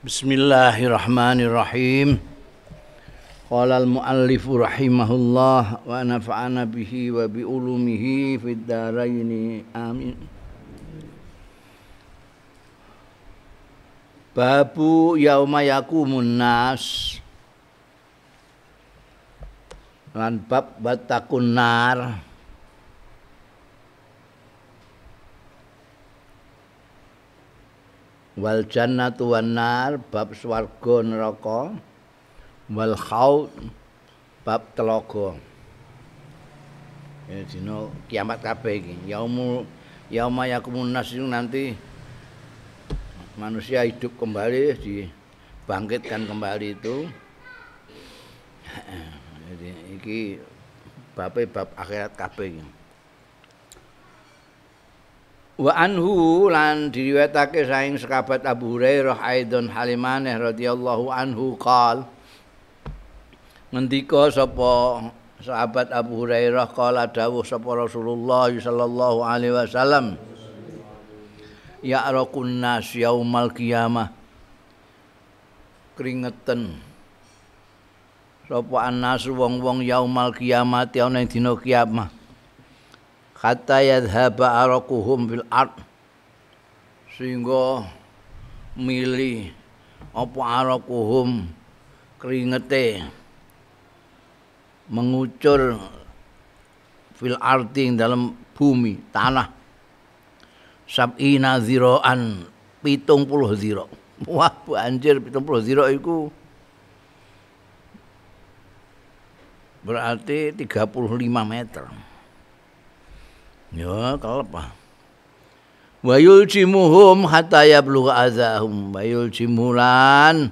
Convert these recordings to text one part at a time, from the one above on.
Bismillahirrahmanirrahim. Qala al-muallif rahimahullah wa nafa'ana bihi wa bi ulumihi fid dharain. Amin. Babu yauma yakumun nas lan bab batakun nar wal jannatu wan nar bab swarga neraka. Wal khaut bab telaga. Ya dino kiamat kabeh iki. Yaumul yauma yakumun nas nanti manusia hidup kembali dibangkitkan kembali itu. Jadi iki bab akhirat kabeh iki Wa anhu lan diriwayatake saing sahabat Abu Hurairah aidon halimaneh radhiyallahu anhu qal ngendika sapa sahabat Abu Hurairah qala dawuh sapa Rasulullah sallallahu alaihi wasallam Ya rakun nas yaumal qiyamah. Keringetan. Sapa annas wong-wong yaumal qiyamah ana dina kiamat hatta yadhhaba araquhum fil ard. Sehingga mili apa araquhum keringete mengucur fil ardi dalam bumi tanah. Sab'ina ziraan pitung puluh ziro wah banjir pitung puluh ziro itu berarti 35 meter Ya, kelepah. Wa yuljimuhum hatta yablugha azahum. Wa yuljimulan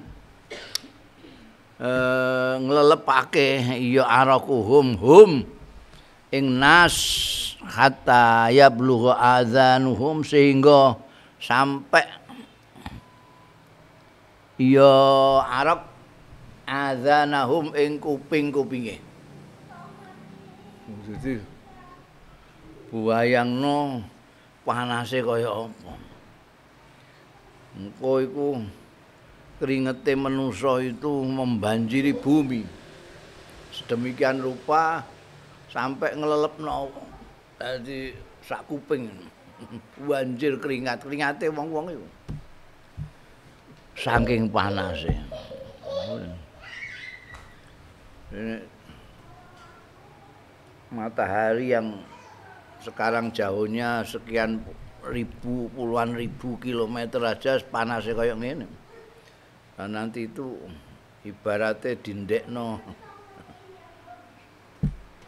eh nglelepake ya arakuhum hum ing nas hatta yablugha azanuhum sehingga sampai ya arak azanahum ing kuping-kupinge. Jadi bayangno panase kaya apa? Engko iku keringete manusa itu membanjiri bumi. Sedemikian rupa sampai ngelelepno dadi sak kuping. Banjir keringat keringate wong-wong itu saking panase. Matahari yang sekarang jauhnya sekian ribu puluhan ribu kilometer aja panasnya kayak gini nah, nanti itu ibaratnya dindekno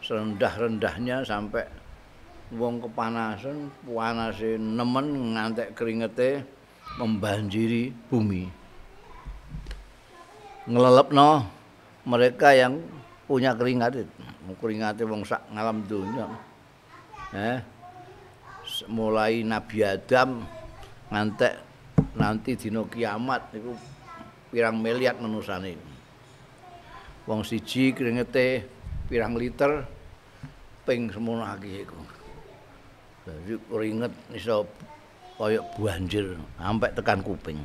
serendah-rendahnya sampai wong kepanasan panasnya nemen ngantek keringetnya membanjiri bumi. Ngelelep no mereka yang punya keringat itu. Keringatnya wong sak ngalam dunia eh, mulai Nabi Adam ngantek nanti dino kiamat itu pirang miliar menusane wong siji keringete pirang liter ping semono akeh iku. Jadi keringet iso koyok banjir sampai tekan kuping.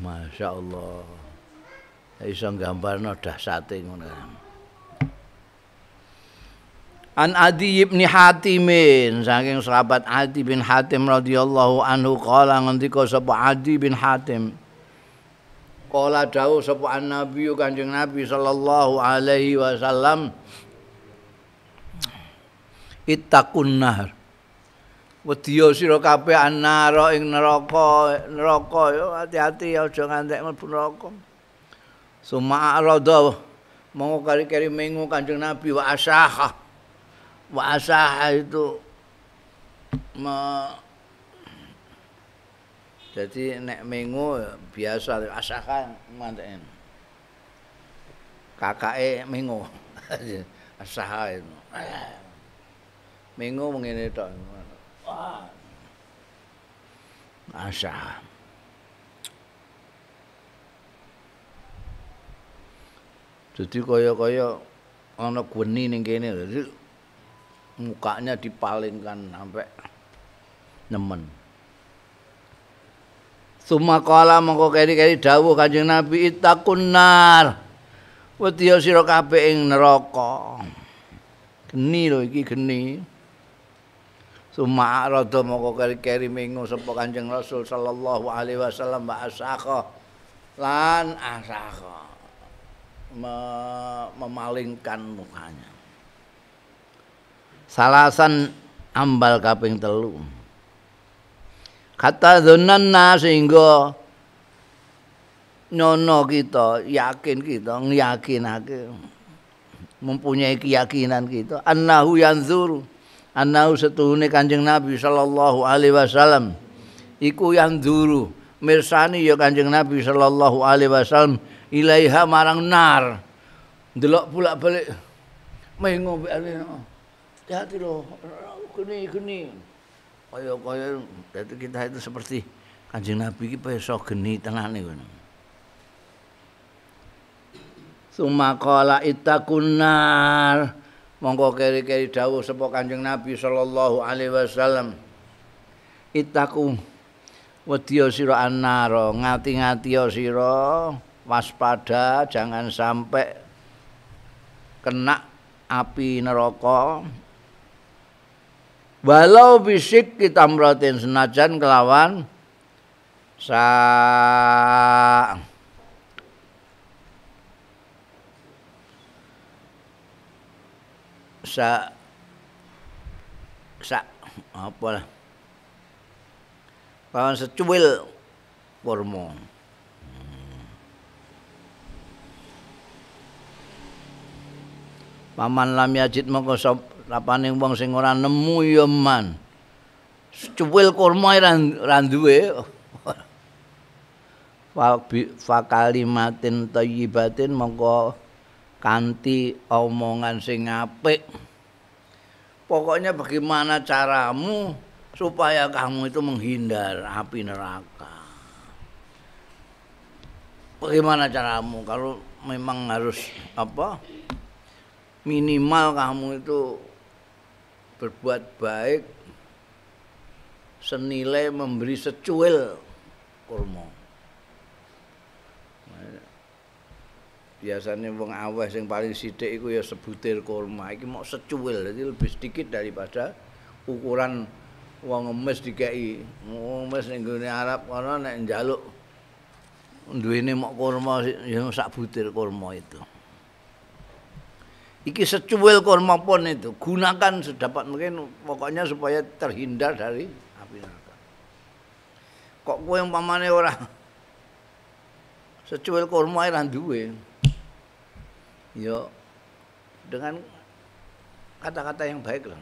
Masya Allah. Iso gambarno dahsate ngono An Adi bin Hatimin saking sahabat Adi bin Hatim radhiyallahu anhu qala ngendika sapa Adi bin Hatim. Qala dawuh sapa Nabi Kanjeng Nabi sallallahu alaihi wasallam Ittaqun nar Wedya sira kabeh annara ing neraka neraka yo hati-hati aja ngantek mlebu neraka. Suma arada mongko kari-kari mengu Kanjeng Nabi wa asaha wasaha itu me, jadi nek mengu biasa asaha manten kakake mengu. Asaha itu. Mengu mengene tok. Asaha jadi kaya-kaya ana gweni ning kene. Lho mukanya dipalingkan sampai nemen Suma kala mongko keri-keri dawuh Kanjeng Nabi itakun nar. Wedya sira kabeh ing neraka. Geni lho iki geni. Suma rada mongko keri-keri mengo sapa Kanjeng Rasul sallallahu alaihi wasallam wa asakha lan asakha. Me memalingkan mukanya. Salasan ambal kaping telu. kata dzunanna sehingga nyono kita yakin kita nyakinake mempunyai keyakinan kita. Annahu yanzuru. Annahu setuhune Kanjeng Nabi sallallahu alaihi wasallam. Iku yanzuru. Mirsani ya Kanjeng Nabi sallallahu alaihi wasallam. Ilaiha marang nar. Delok pulak balik mengo hati-hati loh. Gini gini kaya kaya dadi kita itu seperti Kanjeng Nabi iki peso geni tenane ngono. Sumakala itakunar mongko keri-keri dawuh sapa Kanjeng Nabi sallallahu alaihi wasallam. Itaku wedya sira annara, ngati-ngati sira, waspada jangan sampai kena api neraka walau bisik kita meratin senajan kelawan sa sa sa apa lah? Kawan secuil kurma. Paman lam yajid mongko rapane wong sing ora nemu ya man. Cuwil kurma ra duwe. Fa kalimatin thayyibatin mongko kanthi omongan sing apik. Pokoknya bagaimana caramu supaya kamu itu menghindar api neraka. Bagaimana caramu kalau memang harus apa? Minimal kamu itu berbuat baik senilai memberi secuil kurma. Biasanya wong aweh sing paling sithik iku ya sebutir kurma. Iki mau secuil, jadi lebih sedikit daripada ukuran wong emes dikei. Wong emes ning gone Arab kono nek njaluk duwene mok kurma ya sak butir kurma itu. Iki secuil kurma pun itu gunakan sedapat mungkin pokoknya supaya terhindar dari api neraka. Kok kowe umpamane ora secuil kurma ora duwe. Ya dengan kata-kata yang baik lah.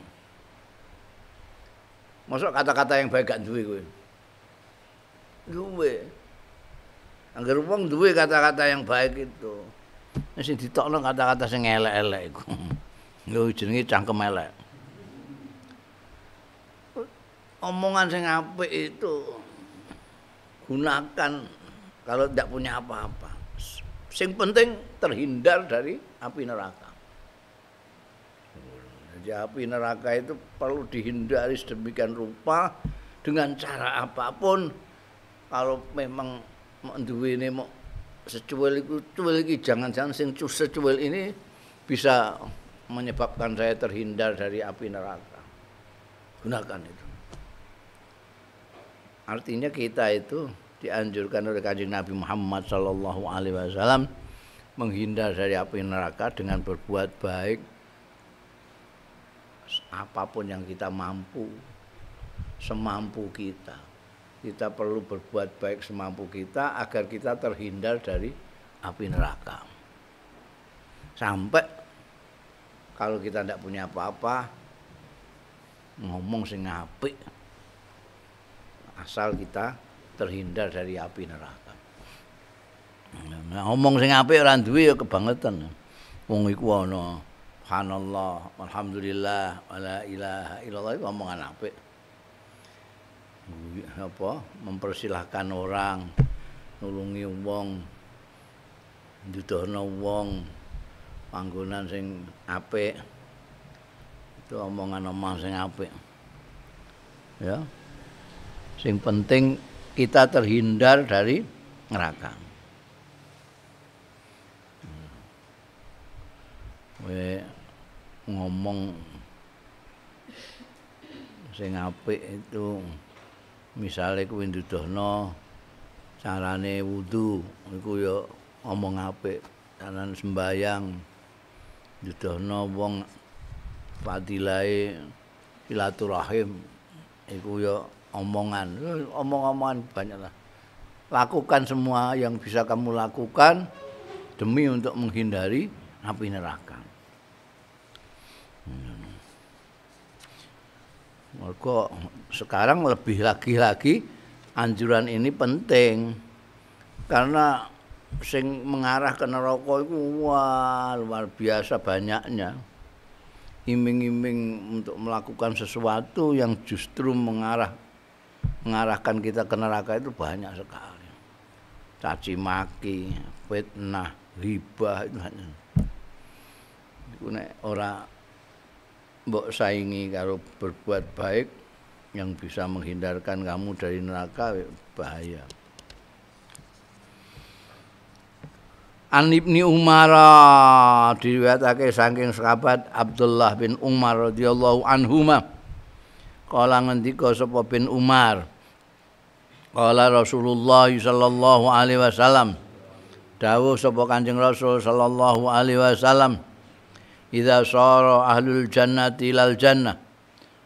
Masuk kata-kata yang baik gak duwe kowe. Duwe. Angger wong duwe kata-kata yang baik itu. Sing ditokno kata-kata sing elek-elek iku. Lho jenenge cangkem elek. Omongan sing apik itu gunakan kalau tidak punya apa-apa. Sing penting terhindar dari api neraka. Jadi api neraka itu perlu dihindari sedemikian rupa dengan cara apapun. Kalau memang mau duwe mau secuil itu cuil iki jangan-jangan sing secuil ini bisa menyebabkan saya terhindar dari api neraka. Gunakan itu. Artinya kita itu dianjurkan oleh Kanjeng Nabi Muhammad sallallahu alaihi wasallam menghindar dari api neraka dengan berbuat baik apa pun yang kita mampu semampu kita kita perlu berbuat baik semampu kita agar kita terhindar dari api neraka. Sampai kalau kita tidak punya apa-apa, ngomong sing apik, asal kita terhindar dari api neraka. Nah, ngomong sing apik ora duwe ya kebangetan. Wong iku ana subhanallah, alhamdulillah, wala ilaha illallah omongan apik. Apa? Mempersilahkan orang nulungi wong ndudohno wong panggonan sing apik itu omongan omong sing apik. Ya. Sing penting kita terhindar dari neraka. We ngomong sing apik itu misale kuwi nduduhno carane wudu iku ya ngomong apik carane sembayang. Nduduhno wong fadilahe silaturahim iku ya omongan. Omong-omongan banyak lah. Lakukan semua yang bisa kamu lakukan demi untuk menghindari api neraka Mereka sekarang lebih lagi-lagi anjuran ini penting. Karena sing mengarah ke neraka itu wah luar biasa banyaknya. Iming-iming untuk melakukan sesuatu yang justru mengarah mengarahkan kita ke neraka itu banyak sekali. Caci maki fitnah hibah itu hanya ora mbok saingi karo berbuat baik yang bisa menghindarkan kamu dari neraka bahaya. An Ibni Umar diriwayatake saking sahabat Abdullah bin Umar radhiyallahu anhuma. Kala ngendika sapa bin Umar. Kala Rasulullah sallallahu alaihi wasallam. Dawuh sapa Kanjeng Rasul sallallahu alaihi wasallam. إذا صار أهل الجنة إلى الجنة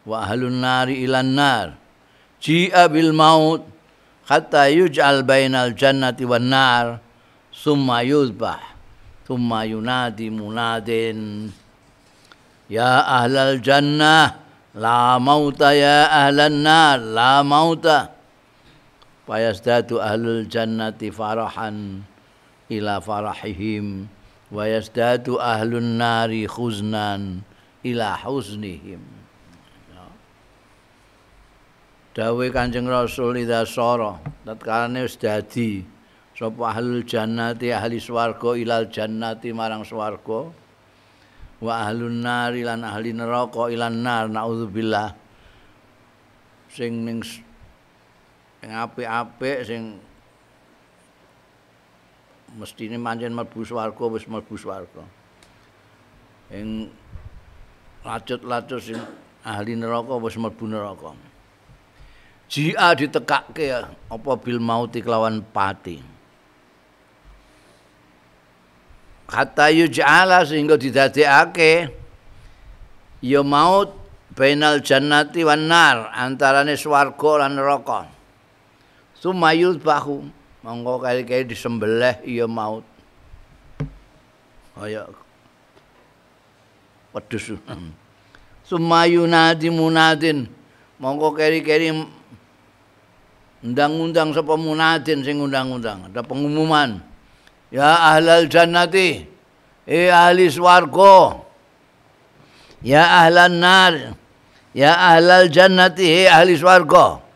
وأهل النار إلى النار. جيء بالموت حتى يجعل بين الجنة والنار ثم يذبح ثم ينادي مناد. يا أهل الجنة لا موت. يا أهل النار لا موت. فيزداد أهل الجنة فرحا إلى فرحهم. Wa yasdadu ahlun nari khuznan ila huznihim dawe kanjeng rasul ida soro tatkalane wis dadi sapa ahlul jannati ahli swarga ilal jannati marang swarga. Wa ahlun nari lan ahli neraka ilan nar. Naudzubillah. Sing ning sing apik-apik sing mestine pancen mlebu swarga wis mlebu swarga. Ing lacut-lacut sing ahli neraka wis mlebu neraka. Jia ditekake apa bil mauti kelawan pati. Kata yuj'ala sehingga didadekake ya maut bainal jannati wan nar antarane swarga lan neraka. Sumayul bahu monggo kali-kali disembelih iya maut. Kaya wedhus. Sumayunadi munadin. Monggo keri-keri undang-undang sapa munadin sing undang-undang. Ada pengumuman. Ya ahlal jannati. Eh ahli swarga. Ya ahlan nar. Ya ahlal jannati eh ahli swarga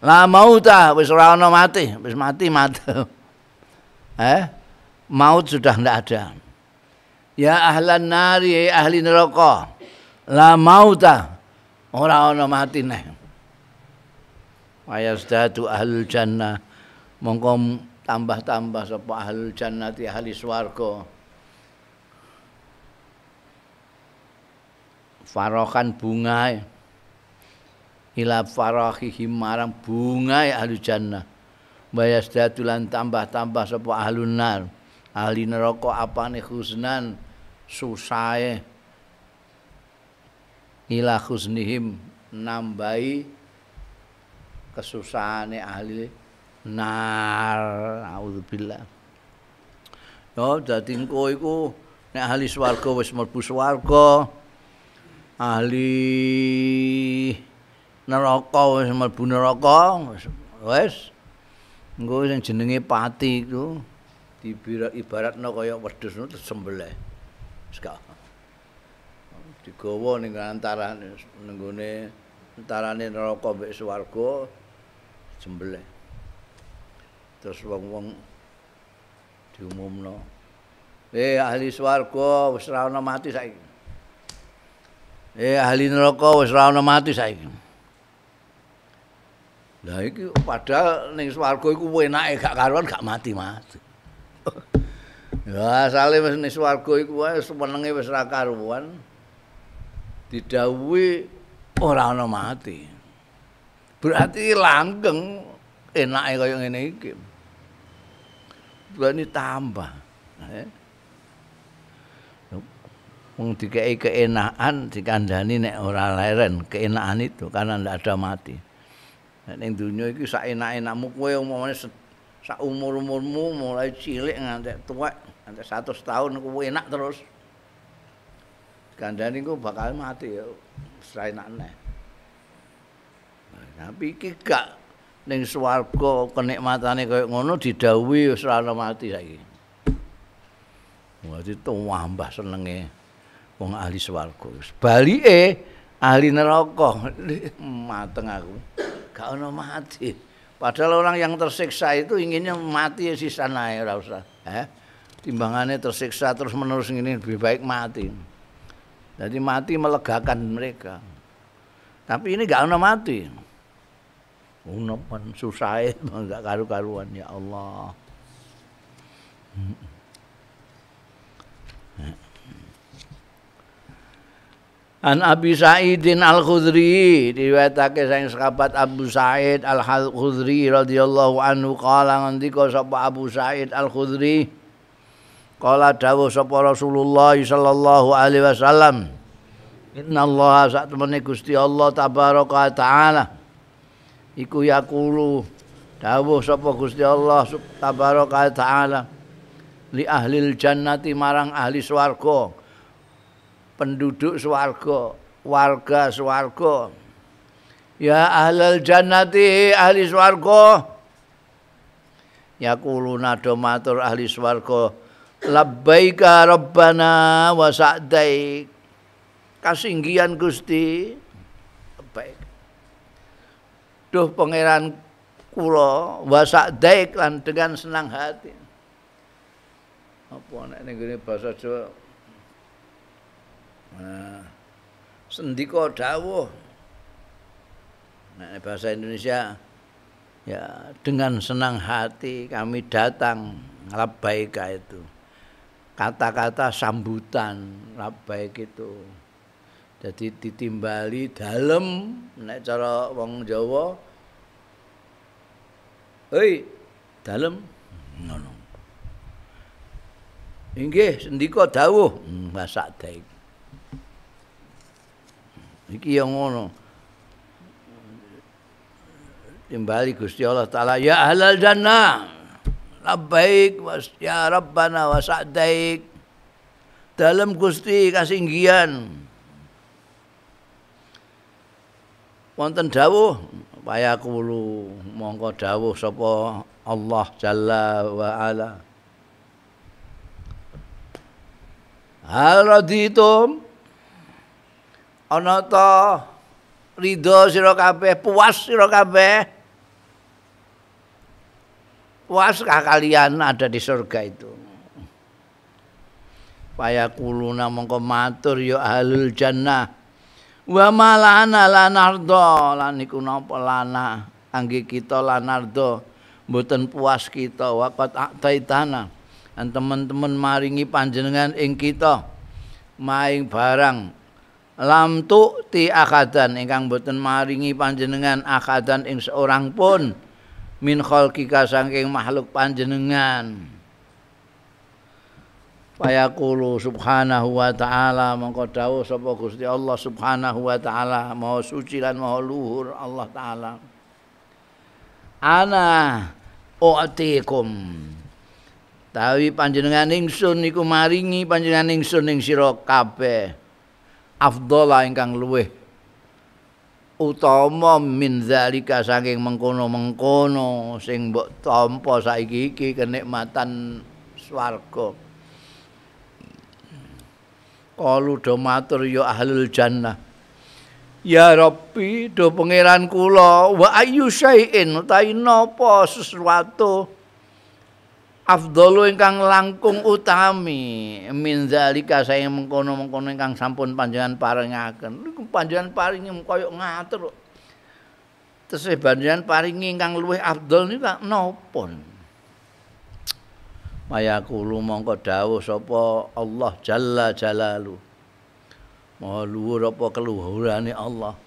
La mauta wis ora ana mati, wis mati mati. eh? Maut sudah tidak ada. Ya ahlan nari, ya ahli neraka. La mauta ora ana mati neh. Wayazdatu ahlul jannah. Mongko tambah-tambah sapa ahlul jannati ahli swarga. Farokan bunga ila farahihim marang bunga ahli jannah. Bayas datulan tambah-tambah sapa ahlun nar. Ahli neraka apane husnan susae ila husnihim nambahi kesusahane ahli nar. Auzubillah yo dadi engko iku nek ahli swarga wis mlebu swarga ahli neraka wis mlebu neraka wis engko sing jenenge pati iku ibaratno kaya wedhus ngono sembelih. Wis gak. Digawa ning antarane nenggone antarane neraka mbek swarga sembelih. Terus wong-wong diumumno eh ahli swarga wis ana mati saiki. Eh ahli neraka wis ana mati saiki Lah iki padahal ning swarga iku enake gak karuan gak mati-mati. ya asale wis ning swarga iku wae senenge wis ra karuan. Didhawuhi ora ana mati. Berarti langgeng enake kaya ngene iki. Berani tambah. Eh? Wong dikei keenaan dikandani nek ora leren keenaan itu karena ndak ada mati. Ning dunya iki sak enak-enakmu kowe umpamane sak umur-umurmu mulai cilik nganti tuwek nganti 100 tahun kowe enak terus kandhane ku bakal mati ya sak enakne tapi iki gak ning swarga kenikmatane koyo ngono didhawuhi wis ora mati saiki Wadi tuwambah senenge wong ahli swarga. Balike ahli neraka mateng aku. Gak ono mati. Padahal orang yang tersiksa itu inginnya mati ya sisa naik, ora usah. Eh? Timbangannya tersiksa terus menerus ini lebih baik mati. Jadi mati melegakan mereka. Tapi ini gak ono mati. Ono pun susah enggak karu-karuan ya Allah. Hmm. An Abi Sa'idin Al-Khudri diriwayatake saking sahabat Abu Sa'id Al-Khudri radhiyallahu anhu kala ngendika sapa Abu Sa'id Al-Khudri kala dawuh sapa Rasulullah sallallahu alaihi wasallam Inna Allah sak temene Gusti Allah tabaraka taala iku yaqulu dawuh sapa Gusti Allah tabaraka taala li ahli jannati marang ahli swarga penduduk swarga, warga swarga. Ya ahlal jannati ahli swarga. Yaquluna do matur ahli swarga, labbaika rabbana wa sa'daik. Kasinggihan Gusti. Baik. Duh pangeran kula wa sa'daik lan dengan senang hati. Apa nek ning bahasa Jawa Nah, sendika dawuh. Nah, bahasa Indonesia ya dengan senang hati kami datang labbaika itu. Kata-kata sambutan labbaik itu. Jadi ditimbali dalam nek cara wong Jawa Hei, dalam ngono. Inggih sendika dawuh, hmm, masak daik. Iki yang ngono. Timbali Gusti Allah taala ya ahlal jannah labbaik was ya rabbana wa sa'daik. Dalam Gusti kasinggian wonten dawuh payakulu mongko dawuh sapa Allah jalla wa ala. Hal raditum ana ta ridho sira kabeh puas sira kabeh. Puas kalian ada di surga itu? Paya kuluna mongko matur ya ahlul jannah. Wa malana lanardo. Lan iku napa lana? Angge kita lanardo. Mboten puas kita. Waqat taitana dan teman-teman maringi panjenengan ing kita. Maing barang lam tu ti akadan ingkang boten maringi panjenengan akadan ing seorang pun min khalqika saking makhluk panjenengan. Fayaqulu subhanahu wa ta'ala mongko dawuh sapa Gusti Allah subhanahu wa ta'ala maha suci lan maha luhur Allah taala. Ana u'tikum. Tawi panjenengan ingsun iku maringi panjenengan ingsun ing sira kabeh afdhala ingkang luweh utama min zalika saking mengkono-mengkono sing mbok tampa saiki iki kenikmatan swarga. Kalu do matur ya ahlul jannah. Ya rabbi do pangeran kula wa ayyu syai'in napa sesuatu afdalu ingkang langkung utami. Min zalika saya mengkono-mengkono ingkang sampun panjenengan paringaken. Niku panjenengan paringi koyo ngatur. Tesih panjenengan paringi ingkang luwih afdol niku napa mayakulu mongko dawuh sapa Allah jalla jalalu. Maha luhur apa keluhurane Allah.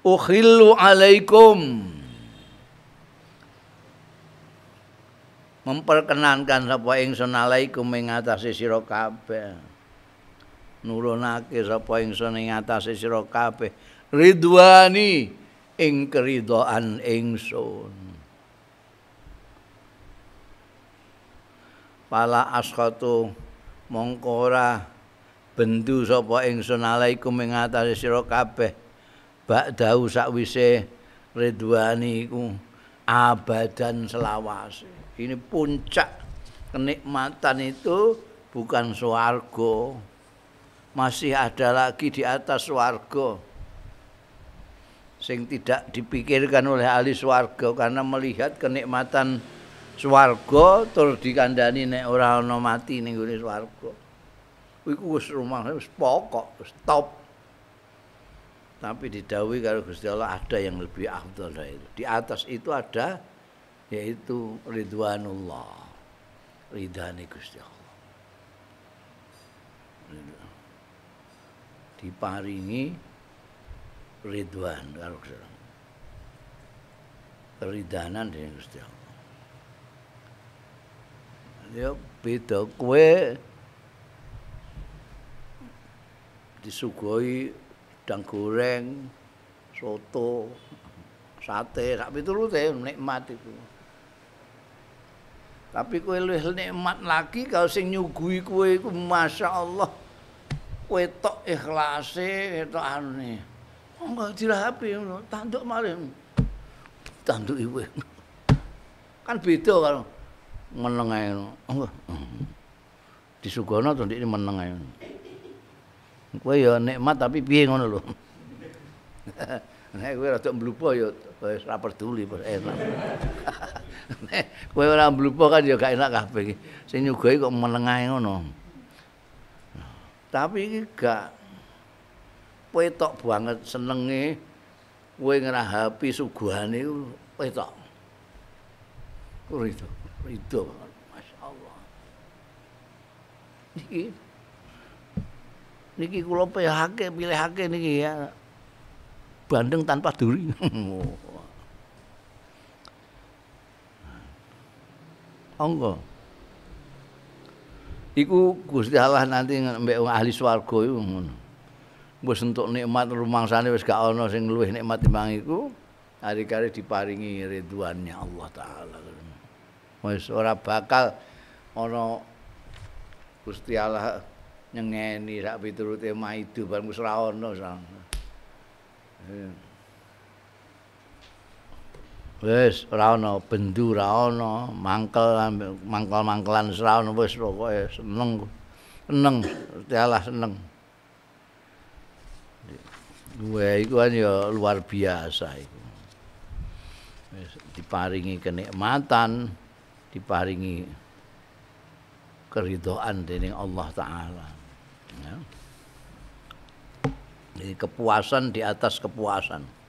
Ukhillu alaikum memperkenankan sapa ingsun alaikum ing atase sira kabeh. Nurunake sapa ingsun ing atase sira kabeh. Ridwani ing keridhaan ingsun. Pala asqatu mongko ora bendu sapa ingsun alaikum ing atase sira kabeh. Ba'dahu sakwise ridwani iku abadan selawase ini puncak kenikmatan itu bukan swarga masih ada lagi di atas swarga sing tidak dipikirkan oleh ahli swarga karena melihat kenikmatan swarga tur dikandani nek ora ana mati ning gone swarga. Iku wis rumah wis pokok, wis top. Tapi didhawuhi karo Gusti Allah ada yang lebih afdal itu. Di atas itu ada yaitu ridwanullah. Ridhani Gusti Allah. Diparingi ridwan karo Gusti Allah. Keridanan dengan Gusti Allah. ya beda kue disuguhi udang goreng soto sate sak piturute nikmat itu tapi kue luwih nikmat lagi kalau sing nyuguhi kue iku masyaallah kue tok ikhlase tok anune enggak dirapi tanduk malih tanduk iku kan beda kalau meneng ae. Disugono to ndek meneng ae. Kowe ya nikmat tapi piye ngono lho. Nek kowe rada mblupo ya wis ora peduli wis enak. Nek kowe ora mblupo kan ya gak enak kabeh iki. Sing kok meneng ae ngono. Tapi iki gak kowe tok banget senenge kowe ngrahapi suguhane kowe tok. Kuwi itu. Ridho Masya Allah Niki Niki kula pilihake pilihake niki ya bandeng tanpa duri Angga Iku Gusti Allah nanti mbek ahli swarga iku ngono. Wis entuk nikmat rumangsane wis gak ana sing luwih nikmat timbang iku, hari-hari diparingi ridwannya Allah taala. wis ora bakal ana Gusti Allah nyengeni sak piturute maidu bareng wis ora ana wis ora ana bendu ora ana mangkel mangkel-mangkelan ora ana wis pokoke seneng seneng Gusti Allah seneng Wah, itu kan ya luar biasa itu. Diparingi kenikmatan, diparingi keridhaan dening Allah taala ya. Jadi kepuasan di atas kepuasan.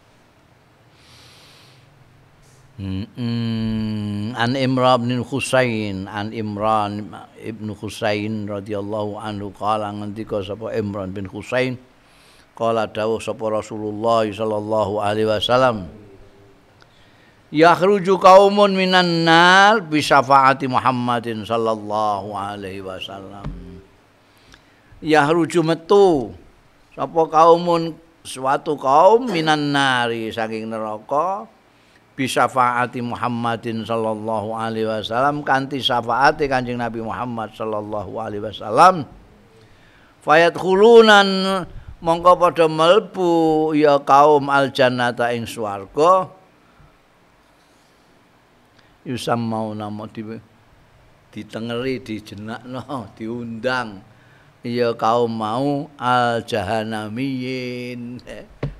An Imran bin Husain. An Imran ibnu Husain radhiyallahu anhu. Qala ngendika sapa Imran bin Husain. Qala dawuh sapa Rasulullah sallallahu alaihi wasallam. Yakhruju qaumun minan nar bi syafaati Muhammadin sallallahu alaihi wasallam. Yakhruju metu sapa kaumun suatu kaum minan nari saking neraka bi syafaati Muhammadin sallallahu alaihi wasallam kanthi syafaate Kanjeng Nabi Muhammad sallallahu alaihi wasallam. Fayadkhulunan mongko padha melbu ya kaum aljannata ing swarga. Yusam mau di ditengeri dijenakno diundang. Ya kaum mau al jahanamiyin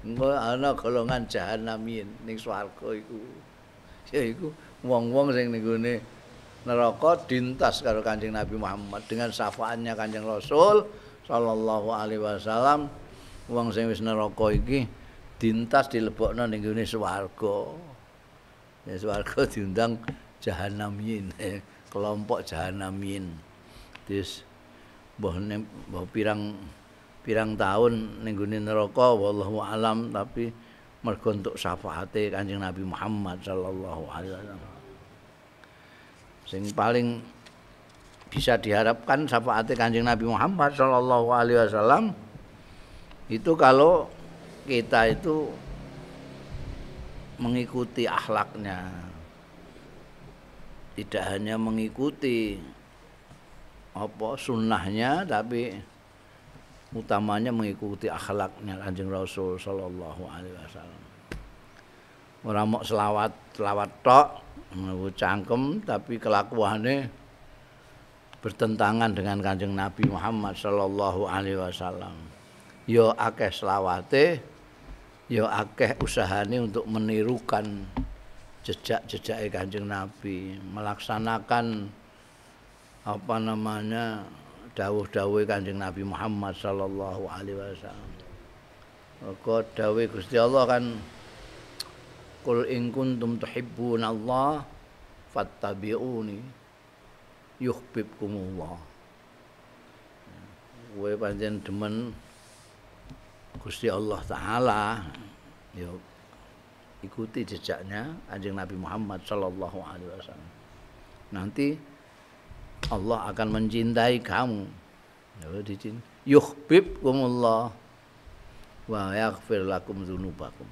ana golongan jahanamiyin ning swarga iku ya iku wong-wong sing ning gone neraka dintas karo Kanjeng Nabi Muhammad dengan syafaatnya Kanjeng Rasul sallallahu alaihi wasallam wong sing wis neraka iki dintas dilebokno ning gone swarga. Ya swarga diundang jahanamin, kelompok jahanamin. Terus mbah mbah pirang pirang tahun ning gone neraka wallahu alam tapi mergo untuk syafaate Kanjeng Nabi Muhammad sallallahu alaihi wasallam. Sing paling bisa diharapkan syafaate Kanjeng Nabi Muhammad sallallahu alaihi wasallam itu kalau kita itu mengikuti akhlaknya tidak hanya mengikuti apa sunnahnya tapi utamanya mengikuti akhlaknya kanjeng Rasul Sallallahu Alaihi Wasallam. Orang mau selawat selawat tok mau cangkem tapi kelakuannya bertentangan dengan kanjeng Nabi Muhammad Sallallahu Alaihi Wasallam. Yo akeh selawate ya akeh usahane untuk menirukan jejak-jejak Kanjeng Nabi, melaksanakan apa namanya dawuh-dawuh Kanjeng Nabi Muhammad sallallahu alaihi wasallam. Maka dawuh Gusti Allah kan Qul in kuntum tuhibbuna Allah fattabi'uni yuhibbukumullah. Kowe pancen demen Gusti Allah taala ya ikuti jejaknya Kanjeng Nabi Muhammad sallallahu alaihi wasallam. Nanti Allah akan mencintai kamu. Yuhibbukumullah wa yaghfir lakum dzunubakum.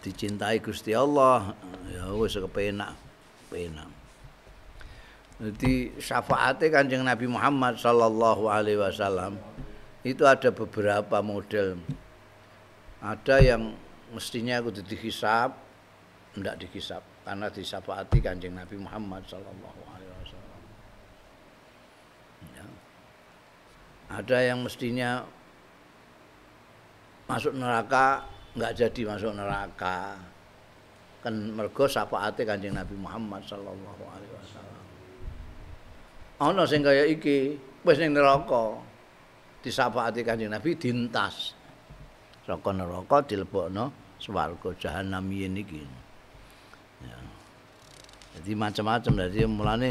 Dicintai Gusti Allah ya wis kepenak, penak. Jadi syafaatnya kanjeng Nabi Muhammad sallallahu alaihi wasallam itu ada beberapa model. Ada yang mestinya aku dihisap, tidak dihisap karena disafaati kanjeng Nabi Muhammad Sallallahu Alaihi Wasallam. Ya. Ada yang mestinya masuk neraka nggak jadi masuk neraka kan mergo syafaate kanjeng Nabi Muhammad sallallahu alaihi wasallam. Ana sing kaya iki wis ning neraka disapaati Kanjeng Nabi dintas saka neraka dilebokno swarga jahanam yen iki. Jadi macam-macam dari mulane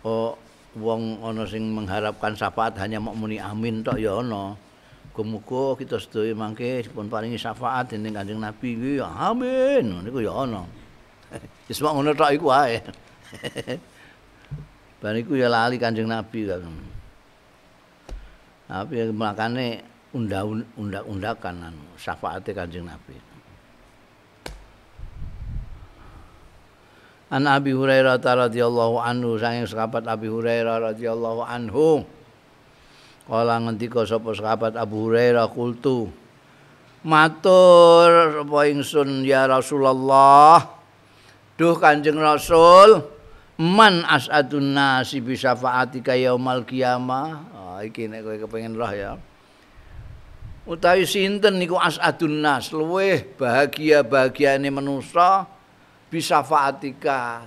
oh wong ana sing mengharapkan syafaat hanya mau muni amin tok ya ana. Muga kita sedaya mangke dipun paringi syafaat dening Kanjeng Nabi kuwi ya amin niku ya ana. Wis mok ngono tok iku wae. Bariku ya lali Kanjeng Nabi kan. Tapi makane undang-undakan anu syafaate Kanjeng Nabi. An Abi Hurairah radhiyallahu anhu saking sahabat Abi Hurairah radhiyallahu anhu. Kala ngendika sapa sahabat Abu Hurairah kultu. Matur sapa ingsun ya Rasulullah. Duh Kanjeng Rasul, man as'adun nasi bi syafaatika yaumal qiyamah iki nek kowe kepengin roh ya. Utawi sinten niku asadun nas, luweh bahagia-bahagiane manusa bisa faatika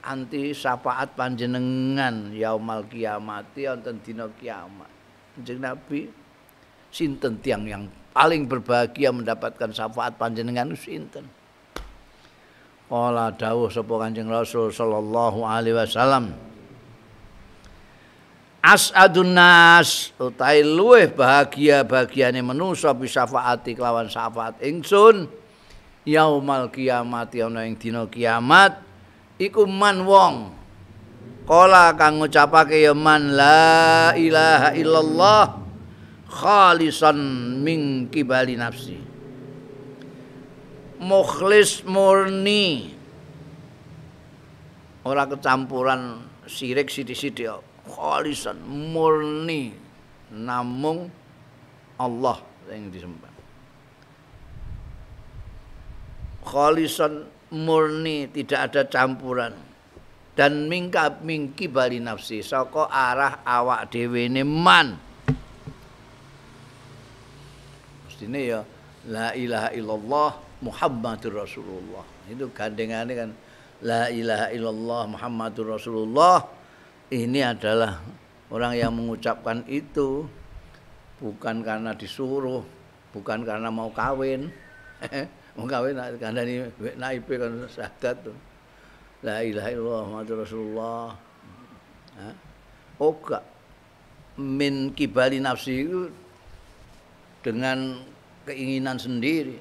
anti syafaat panjenengan yaumal kiamati wonten dina kiamat. Kanjeng Nabi sinten tiang yang paling berbahagia mendapatkan syafaat panjenengan sinten? Kala dawuh sapa Kanjeng Rasul sallallahu alaihi wasallam as'adun nas utai luweh bahagia bagiane manusa bisa faati kelawan syafaat ingsun yaumal kiamat ana ing dina kiamat iku man wong. Kala kang ngucapake ya man la ilaha illallah khalisan min kibali nafsi. Mukhlis murni. Ora kecampuran sirik sithik-sithik khalisan murni. Namung Allah yang disembah khalisan murni tidak ada campuran. Dan mingkap mingki bali nafsi saka arah awak dhewe man. Mestine ya la ilaha illallah muhammadur rasulullah. Itu gandengane kan la ilaha illallah muhammadur rasulullah. Ini adalah orang yang mengucapkan itu bukan karena disuruh bukan karena mau kawin mau kawin kandani naipe kan syahadat la ilaha illallah Muhammadur Rasulullah. Oh gak min kibali nafsi itu dengan keinginan sendiri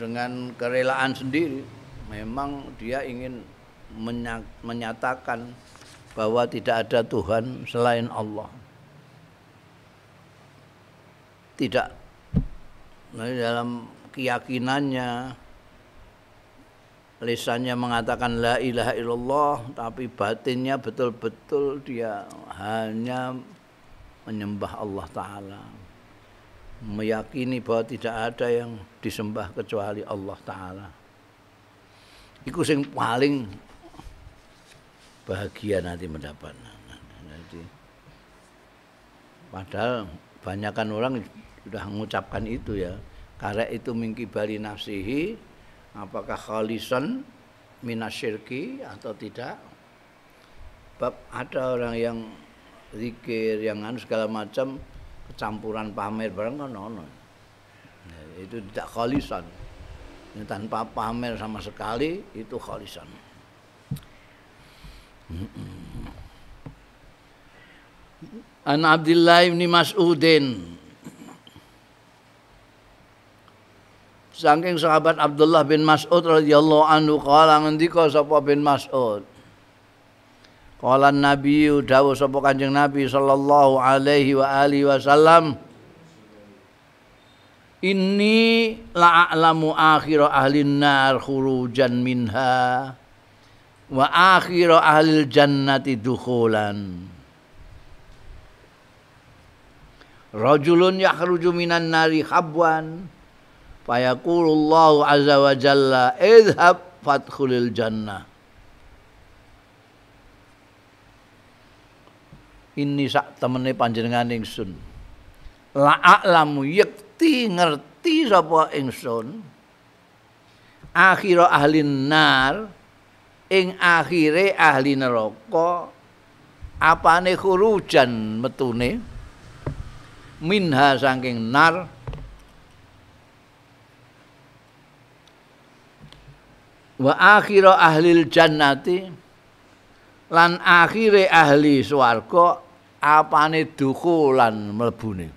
dengan kerelaan sendiri. Memang dia ingin menyatakan bahwa tidak ada Tuhan selain Allah. Tidak. Nah, dalam keyakinannya. Lisannya mengatakan la ilaha illallah tapi batinnya betul-betul dia hanya menyembah Allah taala. Meyakini bahwa tidak ada yang disembah kecuali Allah taala. Iku sing paling bahagia nanti mendapat. Nanti. Padahal banyakkan orang sudah mengucapkan itu ya karena itu mingki bali nafsihi apakah khalisan minasyirki atau tidak? Bab ada orang yang zikir yang anu segala macam kecampuran pamer barang kan ono. Nah, itu tidak khalisan. Tanpa pamer sama sekali itu khalisan. An Abdullah bin Mas'udin Saking sahabat Abdullah bin Mas'ud radhiyallahu anhu kala ngendika sapa bin Mas'ud. Kala Nabi dawuh sapa Kanjeng Nabi sallallahu alaihi wa alihi wasallam Inni la'alamu akhir ahli nar khurujan minha wa akhir ahli jannati dukhulan. Rajulun yakhruju minan nari khabwan Fayaqulullahu azza wa jalla idhab fadkhulil jannah. Ini sak temene panjenengan ingsun. La a'lamu yakti ngerti sapa ingsun. Akhira ahli nar ing akhire ahli neraka apane khurujan metune minha saking nar wa akhira ahli jannati lan akhire ahli swarga apane dukhulan mlebune.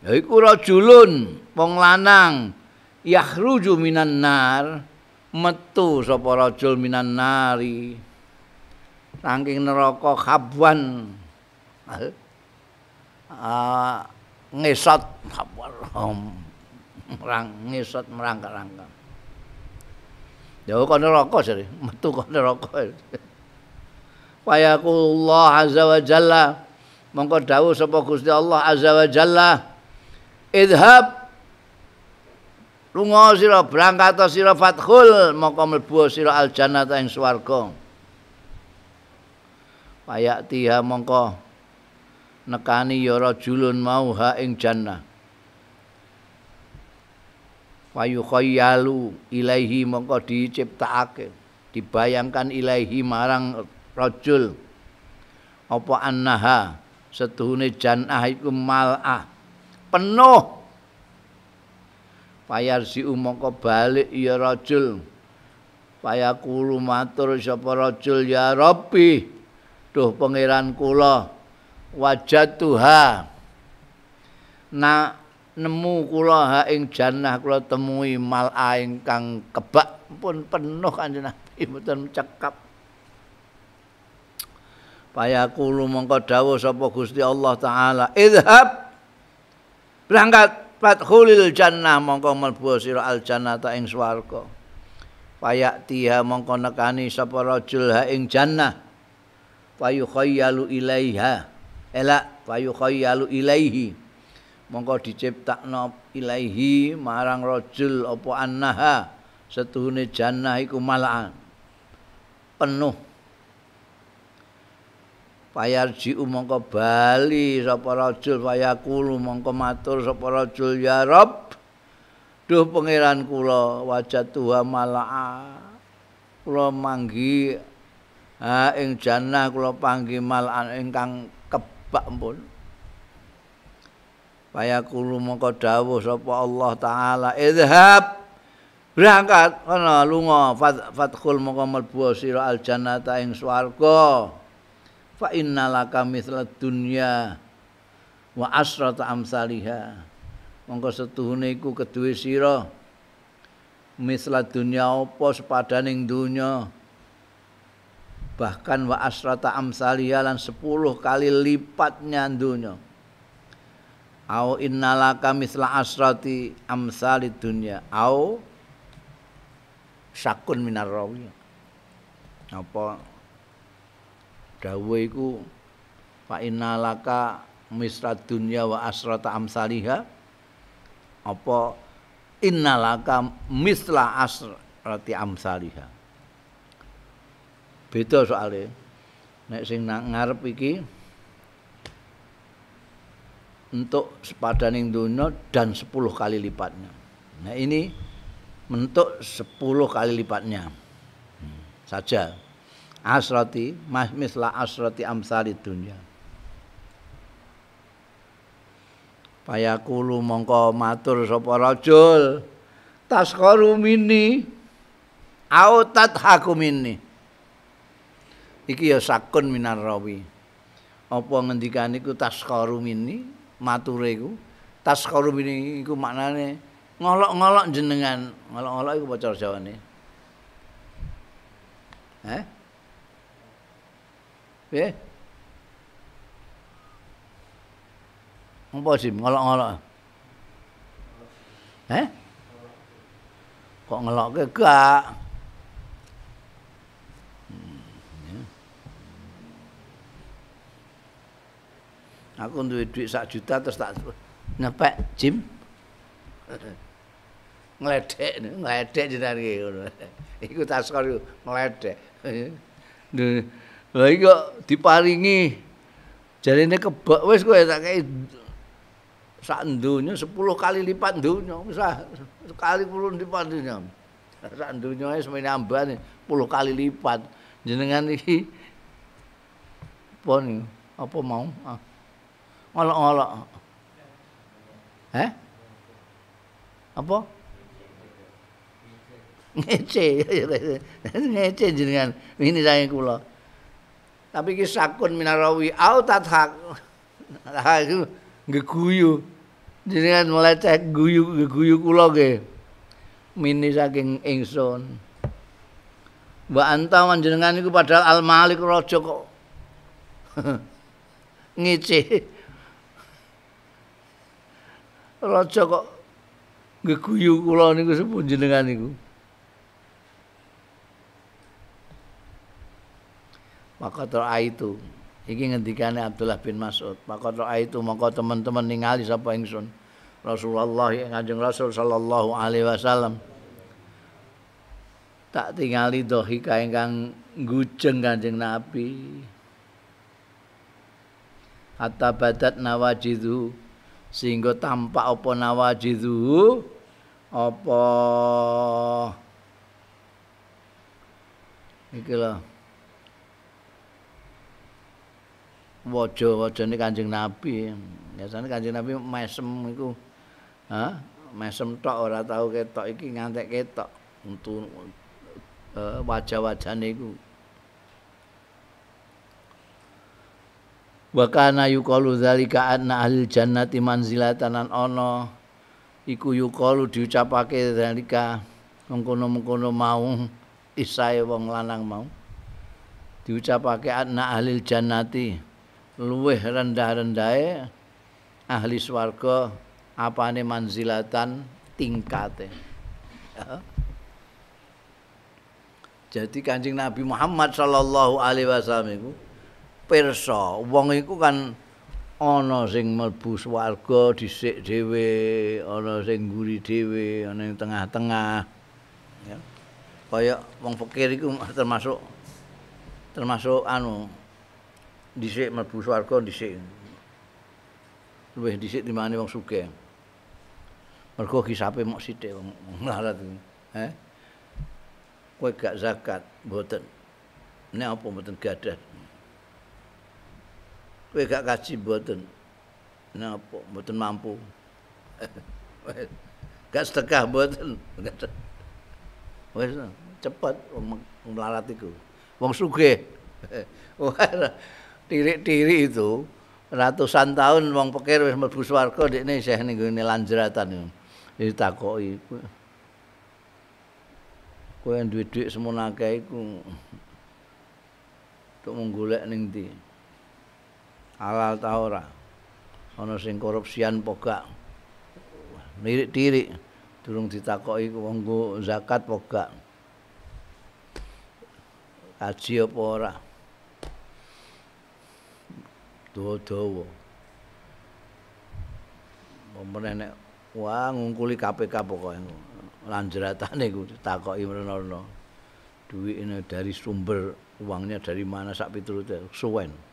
Yaiku rajulun wong lanang yakhruju minan nar metu sapa rajul minan nari. Saking neraka khabwan uh, ngesot merang ngesot merangkak-rangkak. Ya kok neraka sih metu kok neraka Fayakullah azza wa jalla. Mongko dawuh sapa Gusti Allah azza wa jalla. Idhab. Lunga sira berangkat sira fathul mongko mlebu sira al jannata ing swarga. Fayatiha mongko nekani ya rajulun mau ha ing jannah. Wayu khayyalu ilaihi mongko diciptakake dibayangkan ilaihi marang rajul. Apa annaha setuhune jannah iku mal'ah penuh. Payarsi mongko balik ya rajul. Payakulu matur sapa rajul ya rabbi. Duh pangeran kula wajatuha na nemu kula ha ing jannah kula temui mal ingkang kebak pun penuh kanjeng Nabi. Mboten cekap. Payakulu mongko dawuh sapa Gusti Allah taala idhab berangkat fadkhulil jannah mongko mlebu sira al jannata ing swarga. Payaktiha mongko nekani sapa rajul ha ing jannah. Payukhayyalu ilaiha elak wayu khayyalu ilaihi. Mongko diciptakno ilaihi marang rajul apa annaha. Setuhune jannah iku malaan penuh. Payarji mongko bali sapa rajul payakulu mongko matur sapa rajul ya rab duh pangeran kula wajah tuha malaa. Kula manggi ha ing jannah kula panggi malan ingkang Paya kulu mongko dawuh sapa Allah taala idhab berangkat ana lunga fathul mongko mlebu sira al jannata ing swarga. Fa innalaka mithla dunya wa asrata amsaliha. Mongko setuhune iku keduwe sira. Misla dunya apa sepadaning dunya bahkan wa asrata amsaliha lan 10 kali lipatnya dunya au innalaka misla asrati amsalid dunya au sakun minar rawi. Apa? Dawuh iku fa innalaka misla dunya wa asrata amsaliha apa? Innalaka misla asrati amsaliha beda soalnya nek sing ngarep iki untuk sepadaning dunia dan 10 kali lipatnya. Nah ini untuk 10 kali lipatnya hmm, saja. Asrati, misla asrati amsali dunia. Payakulu mongko matur sapa rajul taskaru mini au tadhaku mini. Iki ya sakun minar rawi. Apa ngendikan iku taskaru mini mature iku taskarum ini iku maknane ngolok-ngolok jenengan ngolok-ngolok iku bocor jawane eh Piye? Apa sih ngolok-ngolok? Eh? Kok ngelok ke gak? Aku duwe duit sak juta terus tak ngepek jim ngledek ngledek jenengan iki ngono. Iku taskor ngledek. Lha iki kok diparingi jarine kebak wis kowe tak kei sak donya 10 kali lipat donya bisa sekali puluh lipat donya. Sak donya wis menambah 10 kali lipat. Jenengan iki nih apa mau? Ah. Ngolok-ngolok. Eh? Apa? Ngece. Ngece jenengan. Ini saya kula. Tapi ki sakun minarawi au tathak. Ha iku geguyu. Jenengan meleceh guyu geguyu kula ge. Mini saking ingsun. Mbak Anta jenengan iku padahal Al Malik raja kok. Ngece. Raja kok geguyu kula niku sepun jenengan niku. Maka itu iki ngendikane Abdullah bin Mas'ud. Maka itu maka teman-teman ningali sapa ingsun? Rasulullah yang Kanjeng Rasul sallallahu alaihi wasallam. Tak tingali dohika ingkang gujeng Kanjeng Nabi. Hatta badat nawajidu sehingga tampak apa nawajidu? Apa? Iki lho. Wajah-wajane Kanjeng Nabi. Biasane Kanjeng Nabi mesem iku. Ha mesem tok ora tau ketok. Iki ngantek ketok. Untuk uh, wajah-wajane iku wa kana yuqalu dzalika anna ahli jannati manzilatan ana. Iku yuqalu diucapake dzalika mengkono-mengkono mau isae wong lanang mau. Diucapake anna ahli jannati luweh rendah-rendahe ahli swarga apane manzilatan tingkate. Jadi kancing Nabi Muhammad sallallahu alaihi wasallam itu pirsa. Wong iku kan ana sing mlebu swarga dhisik dhewe ana sing ngguri dhewe ana ing tengah-tengah ya. Kaya wong fakir iku termasuk termasuk anu dhisik mlebu swarga dhisik luwih dhisik dimane wong sugih. Mergo kisape mok sithik wong melarat iki eh kowe gak zakat mboten. Nek apa mboten gadah kowe gak kaji mboten? Nek apa mboten mampu. Gak sedekah mboten? Wis cepet melarat iku. Wong sugih. Tirik-tirik itu ratusan tahun wong pikir wis mlebu swarga ndekne isih ning ngene lanjratan ditakoki. Kowe duwe dhuwit semono akeh iku untuk menggolek ning ndi halal ta ora? Ana sing korupsian pogak. Lirik-tirik durung ditakoki wong zakat pogak. Kaji apa ora? Dawa-dawa. Pemeneh nek wah ngungkuli KPK pokoke lanjratane iku ditakoki mrene duit ini dari sumber uangnya dari mana sak piturute. Suwen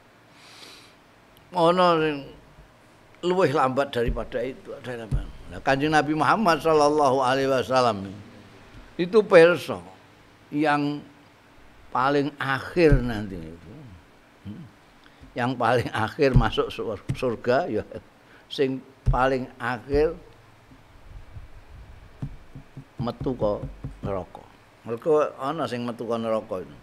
ono sing luwih lambat daripada itu ada apa nah kanjeng Nabi Muhammad sallallahu alaihi wasallam itu perso yang paling akhir nanti itu yang paling akhir masuk surga ya sing paling akhir metu ke neraka. Mereka ana sing metu ke neraka itu.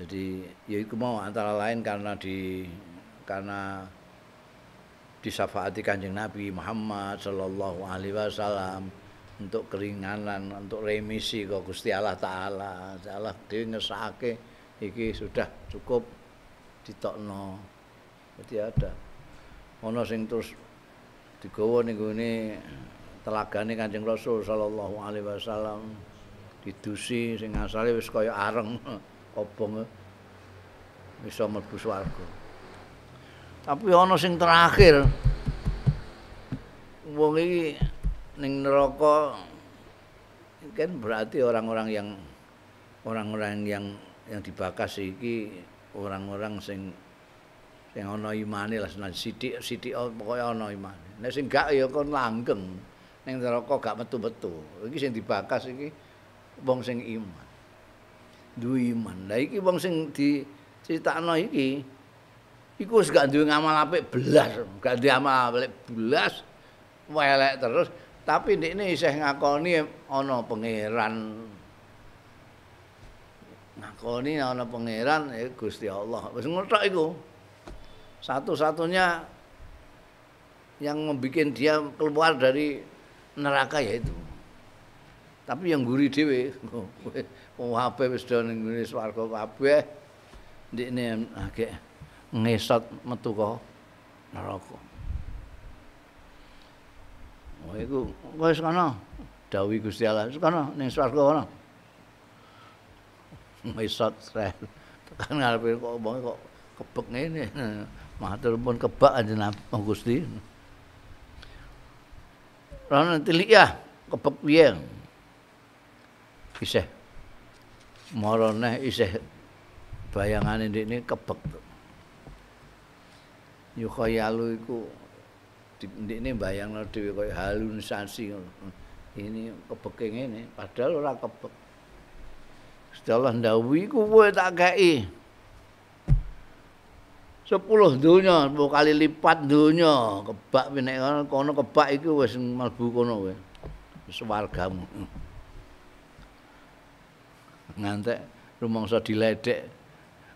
Jadi ya itu mau antara lain karena di karena disafaati kanjeng Nabi Muhammad Sallallahu Alaihi Wasallam untuk keringanan, untuk remisi ke Gusti Allah Taala. Allah dia ngesake iki sudah cukup ditokno. Jadi ada ana sing terus digawa ning gone telagane Kanjeng Rasul sallallahu alaihi wasallam didusi sing asale wis kaya areng obong bisa mlebu swarga. Tapi ana sing terakhir wong iki ning neraka kan berarti orang-orang yang orang-orang yang yang dibakas iki orang-orang sing sing ana imane lah sithik-sithik pokoke ana imane. Nek sing gak ya kon langgeng ning neraka gak metu-metu. Iki sing dibakas iki wong sing iman. Duwe iman. Lah iki wong sing diceritakno iki iku wis gak duwe ngamal apik belas, gak duwe amal apik belas. Welek terus, tapi ndekne isih ngakoni ana pangeran ngakoni ana pangeran ya Gusti Allah. Wis ngotok iku. Satu-satunya yang membuat dia keluar dari neraka ya itu. Tapi yang guri dhewe, wong ape wis do ning ngene swarga kabeh ndekne agek ngesot metu kok neraka. Oh iku wis kana dawuh Gusti Allah, wis kana ning swarga kana. Mesot rel. Tekan ngarepe kok omong kok kebek ngene. Matur pun kebak aja Gusti. Rana tilik ya kebek piye? Isih marane isih bayangane ndekne kebek. Yo kaya lu iku ndekne bayangno dhewe kaya halusinasi. Ini kebeke ngene padahal ora kebek. Gusti Allah ndawuhi kowe tak kei. 10 donya, 10 kali lipat donya. Kebak nek kono kebak iku wis mlebu kono kowe. Swargamu. Ngantek rumangsa diledek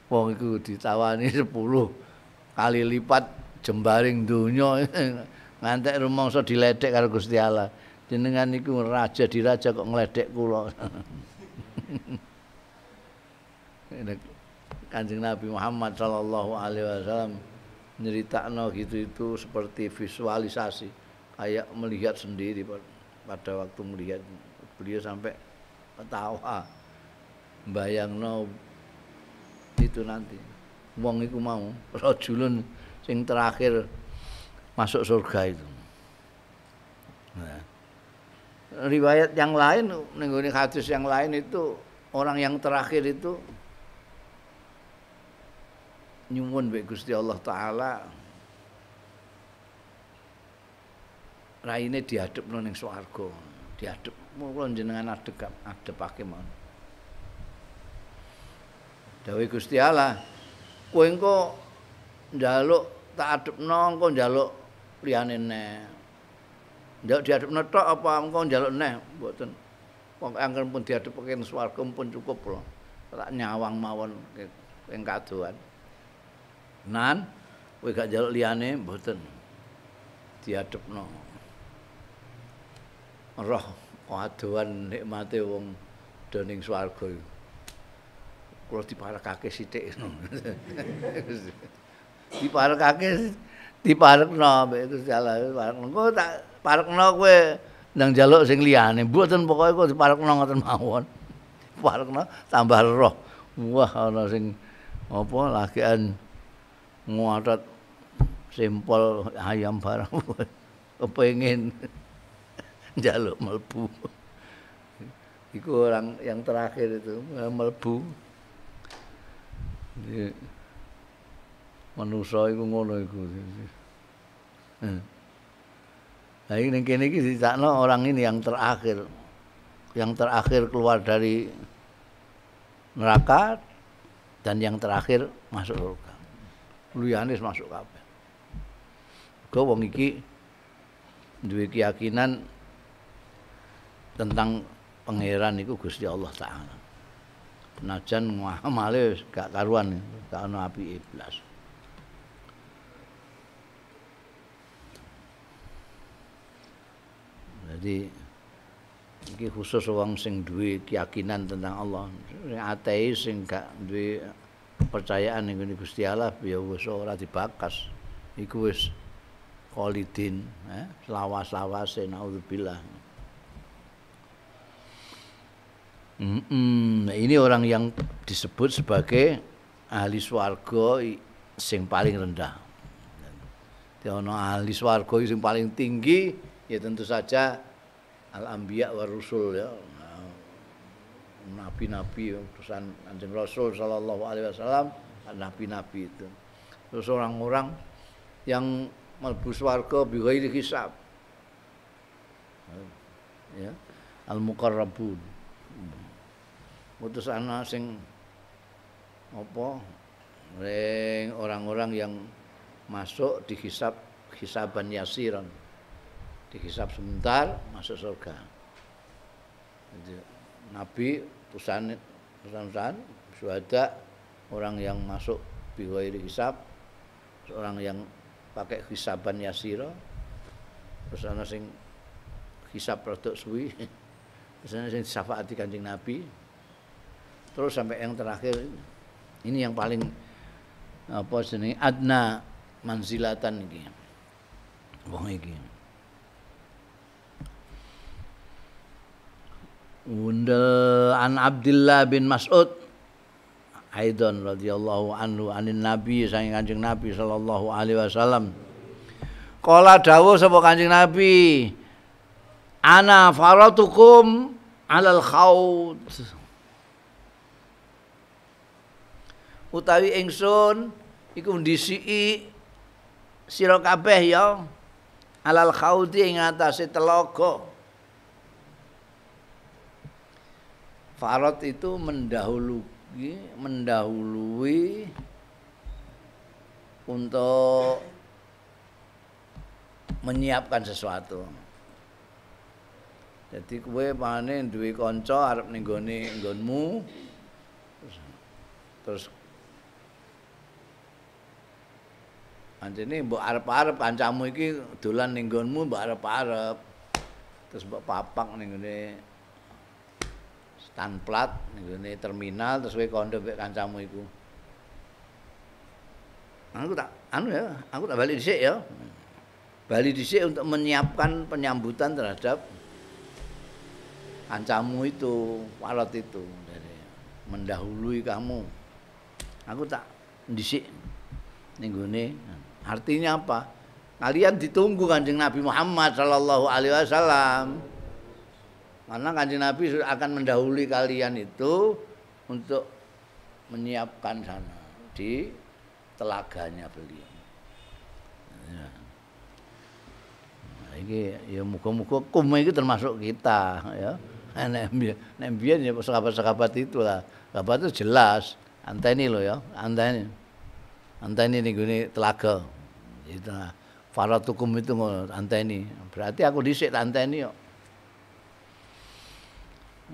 wong iku ditawani 10 kali lipat jembaring donya. Ngantek rumangsa diledek karo Gusti Allah. Jenengan iku raja diraja kok ngledek kula. Kanjeng Nabi Muhammad sallallahu alaihi wasallam nyeritakno gitu itu seperti visualisasi kayak melihat sendiri pada waktu melihat beliau sampai ketawa bayangno itu nanti. Wong iku mau rajulun sing terakhir masuk surga itu. Nah, riwayat yang lain ning hadis yang lain itu orang yang terakhir itu nyuwun baik Gusti Allah taala raine diadep ning swarga. Diadep kula jenengan adep adepake mawon dawuh Gusti Allah kowe engko njaluk tak adepno engko njaluk liyane neh njaluk diadepno tok apa engko njaluk neh mboten Wong anggen pun diadepake swarga pun cukup lho. Tak nyawang mawon ing kadoan. Nan kowe gak njaluk liyane mboten. Diadepno. Roh kadoan nikmate wong doning swarga iku. Kula diparekake sithik. diparekake diparekno mbek Gusti Allah parekno. Kok tak parekno kowe nang jaluk sing liyane. Mboten pokoke kok diparekno ngoten mawon. Parekno tambah roh. Wah ana sing apa lagian ngotot simpel ayam barang. Kepengin jaluk melbu iku orang yang terakhir itu melbu manusa iku ngono iku Nah ini kini iki ditakno orang ini yang terakhir yang terakhir keluar dari neraka dan yang terakhir masuk surga. Luyanis masuk kabeh. Kau wong iki keyakinan tentang pangeran itu Gusti Allah taala. Penajan ngamale gak karuan, gak ono api iblis. Jadi iki khusus wong sing duwe keyakinan tentang Allah. Sing ateis sing gak duwe kepercayaan ning Gusti Allah ya wis ora dibakas. Iku wis khalidin, eh, lawas-lawase naudzubillah. Mm -mm. Ini orang yang disebut sebagai ahli swarga sing paling rendah. Dia ahli swarga sing paling tinggi ya tentu saja al-anbiya wa rusul ya. Nabi-nabi utusan Kanjeng Rasul sallallahu alaihi wasallam nabi-nabi itu. Terus orang-orang yang mlebu swarga bi ghairi hisab. Ya. Al muqarrabun utusan sing apa? Orang-orang yang masuk di hisab hisaban yasiran. Dihisap sebentar masuk surga. Jadi, Nabi pesan pesan suada orang yang masuk biwairi hisap seorang yang pakai hisaban yasiro terus ana sing hisap produk suwi terus ana sing syafaati kanjeng Nabi terus sampai yang terakhir ini yang paling apa jenenge adna manzilatan iki wong iki Undel an Abdullah bin Mas'ud Aidon radhiyallahu anhu anin Nabi saking Kanjeng Nabi sallallahu alaihi wasallam. Kala dawuh sapa Kanjeng Nabi, ana faratukum alal khaut. Utawi ingsun iku ndisiki sira kabeh ya alal khauti ing atase telaga. Farot itu mendahului mendahului untuk menyiapkan sesuatu. Jadi kue mana duwe kanca arep ning gone nggonmu terus Anjene mbok arep-arep kancamu iki dolan ning nggonmu mbok arep-arep. Terus mbok papak ning ngene plat ning terminal terus kowe kandha mek kancamu iku. Aku tak anu ya, aku tak balik dhisik ya. Balik dhisik untuk menyiapkan penyambutan terhadap kancamu itu, walot itu dari mendahului kamu. Aku tak dhisik ning Artinya apa? Kalian ditunggu Kanjeng Nabi Muhammad sallallahu alaihi wasallam. Karena kanjeng Nabi akan mendahului kalian itu untuk menyiapkan sana di telaganya beliau. Ya. Iki ya muga-muga kum iki termasuk kita ya. Nek biyen ya sahabat-sahabat itu lah. Sahabat itu jelas anteni lo ya, anteni. Anteni ning gone telaga. Itu nah. Faratukum itu anteni. Berarti aku dhisik anteni kok.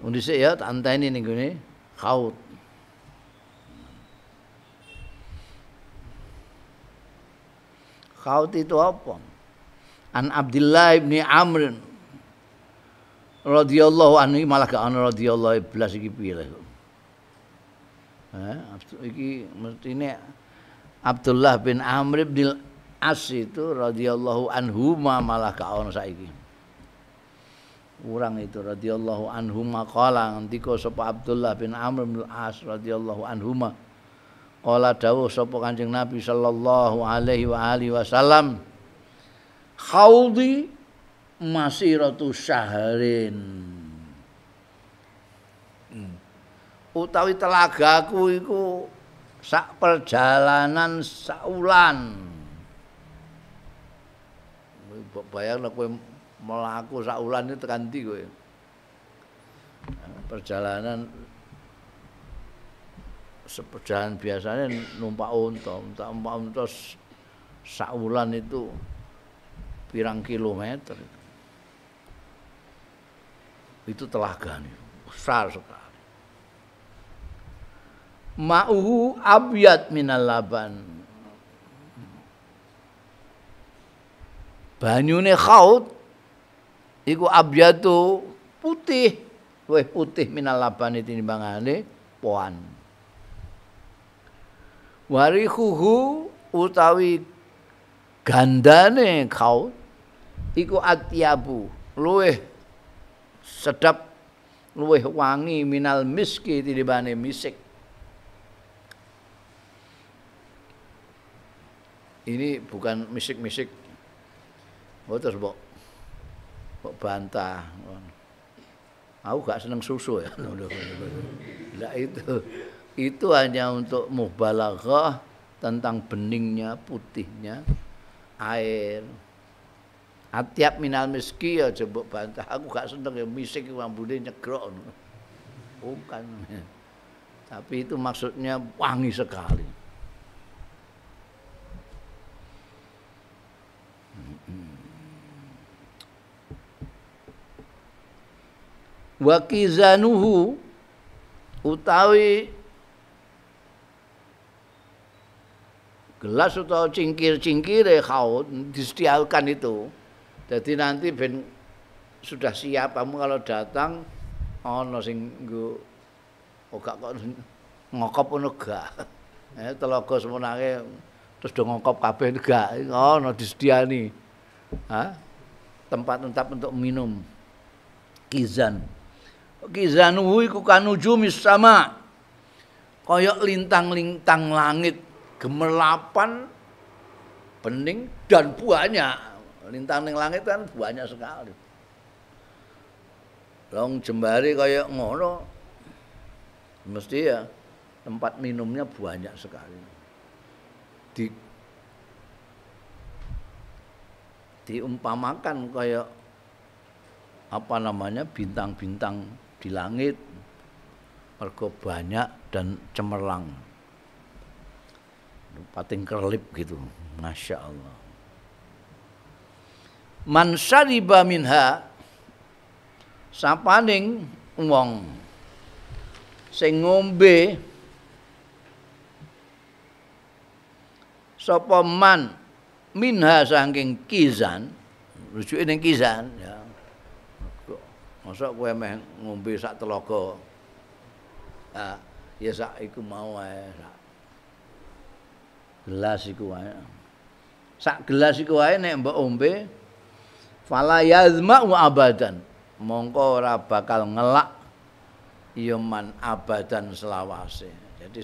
Dhisik ya anteni ning gone khaut. Khaut itu apa? An Abdullah bin Amr radhiyallahu anhu malah gak ana radhiyallahu iblas iki piye lho. Eh, iki mestine Abdullah bin Amr bin As itu radhiyallahu anhu malah ana saiki. Kurang itu radhiyallahu anhu maqala ngendika sapa Abdullah bin Amr bin As radhiyallahu anhu Qala dawuh sapa Kanjeng Nabi sallallahu alaihi wa alihi wasallam Khaudi masiratu syahrin hmm. utawi telagaku iku sak perjalanan saulan bayang kowe melaku saulan itu tekan ndi perjalanan seperjalanan biasanya numpak unta numpak unta saulan itu pirang kilometer itu. Itu telaga nih, besar sekali. Ma'uhu abyad minal laban. Banyune khaut iku abyadu putih, luwih putih minal laban itu timbangane poan. Warihuhu utawi gandane khaut iku atyabu luweh sedap luweh wangi minal miski tibane misik ini bukan misik-misik oh terus mbok mbok bantah aku gak seneng susu ya nah itu itu hanya untuk mubalaghah tentang beningnya putihnya air Atiap minal miski ya coba bantah. Aku gak seneng ya misik rambutnya nyegrok. Bukan. Tapi itu maksudnya wangi sekali. Wakizanuhu utawi gelas atau cingkir-cingkir khaut disediakan itu jadi nanti ben sudah siap kamu kalau datang ono sing nggo oh kok ngokop ngono gak. Eh telaga semenake terus do ngokop kabeh gak ono disediani. Ha? Tempat-tempat untuk minum. Kizan. Kizan iku kanujumi sama. Kaya lintang-lintang langit gemerlapan bening dan banyak lintang ning langit kan banyak sekali. Long jembari kayak ngono mesti ya tempat minumnya banyak sekali. Di diumpamakan kayak apa namanya bintang-bintang di langit mergo banyak dan cemerlang. Pating kerlip gitu masya Allah. Man syariba minha sapaning wong sing ngombe sapa man minha saking kizan rujuke ning kizan ya. Masa kowe meh ngombe sak telaga. Ah ya sak iku mau ae sak gelas iku wae sak gelas iku wae nek mbok ombe fala yazma'u abadan. Mongko ora bakal ngelak yoman abadan selawase. Jadi